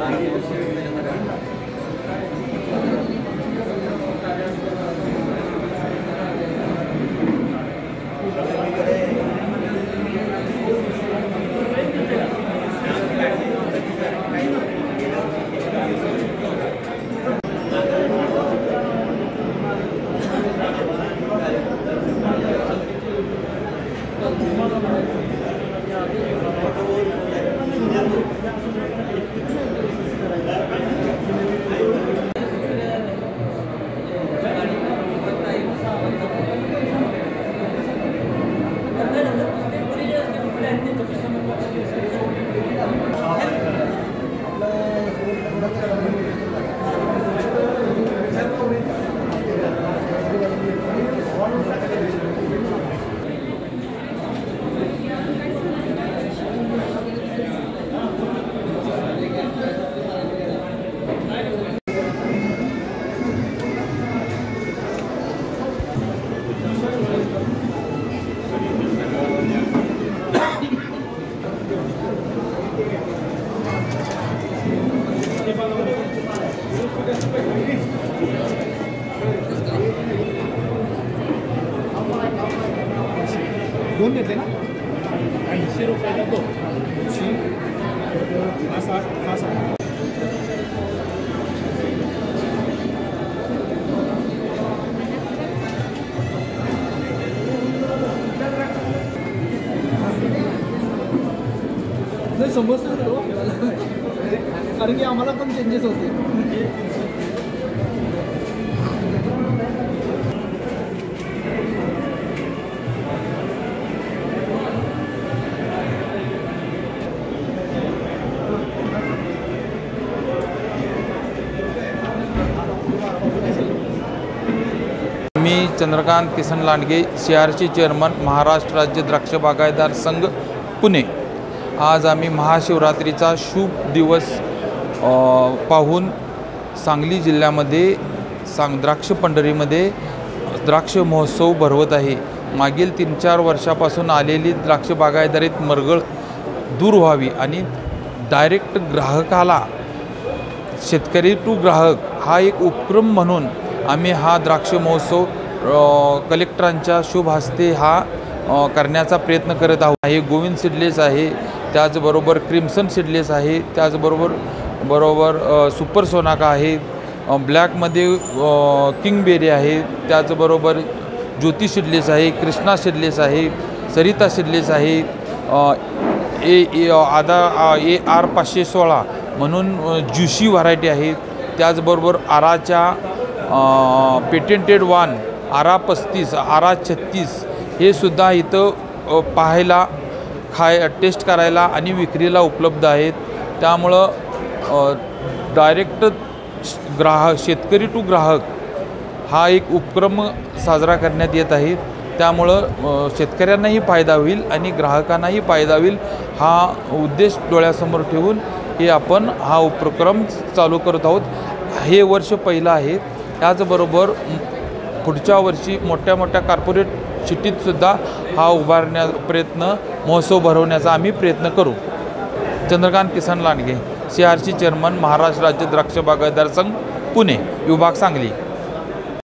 すみません。Gracias. दोन घेतले ना? ऐंशी रुपयाला दोन ऐंशी. हा साठ हा साठ नाही समजतं. कारण की आम्हाला पण चेंजेस होते. मी Chandrakant Kisan Landge C R C chairman Maharashtra राज्य द्राक्ष बागायतदार संघ पुणे. आज आम्ही महाशिवरात्रीचा शुभ दिवस पाहून सांगली जिल्ह्यामध्ये सांग द्राक्ष पंढरीमध्ये द्राक्ष महोत्सव भरवत आहे. मागील तीन चार वर्षापासून आलेली द्राक्ष बागायतदारीत मरगळ दूर व्हावी आणि डायरेक्ट ग्राहकाला शेतकरी टू ग्राहक हा एक उपक्रम म्हणून आम्ही हा द्राक्ष महोत्सव कलेक्टरांच्या शुभ हस्ते हा करण्याचा प्रयत्न करत आहोत. हे गोविंद सिडलेस आहे त्याचबरोबर क्रिम्सन सिडलेस आहे त्याचबरोबर बरोबर सुपर सोनाका आहे ब्लॅकमध्ये किंगबेरी आहे त्याचबरोबर ज्योती सिडलेस आहे कृष्णा सिडलेस आहे सरिता सिडलेस आहे ए ए आदा ए आर पाचशे सोळा म्हणून ज्युशी व्हरायटी आहे. त्याचबरोबर आराच्या पेटेंटेड वान आरा पस्तीस आरा छत्तीस हे सुद्धा इथं पाहायला खाय टेस्ट करायला आणि विक्रीला उपलब्ध आहेत. त्यामुळं डायरेक्ट ग्राहक शेतकरी टू ग्राहक हा एक उपक्रम साजरा करण्यात येत आहे. त्यामुळं शेतकऱ्यांनाही फायदा होईल आणि ग्राहकांनाही फायदा होईल हा उद्देश डोळ्यासमोर ठेवून हे आपण हा उपक्रम चालू करत आहोत. हे वर्ष पहिलं आहे. त्याचबरोबर पुढच्या वर्षी मोठ्या मोठ्या कॉर्पोरेट सिटीतसुद्धा हा उभारण्या प्रयत्न महोत्सव भरवण्याचा आम्ही प्रयत्न करू. Chandrakant Kisan Landge C R C chairman Maharashtra राज्य द्राक्ष बागायतदार संघ पुणे विभाग सांगली.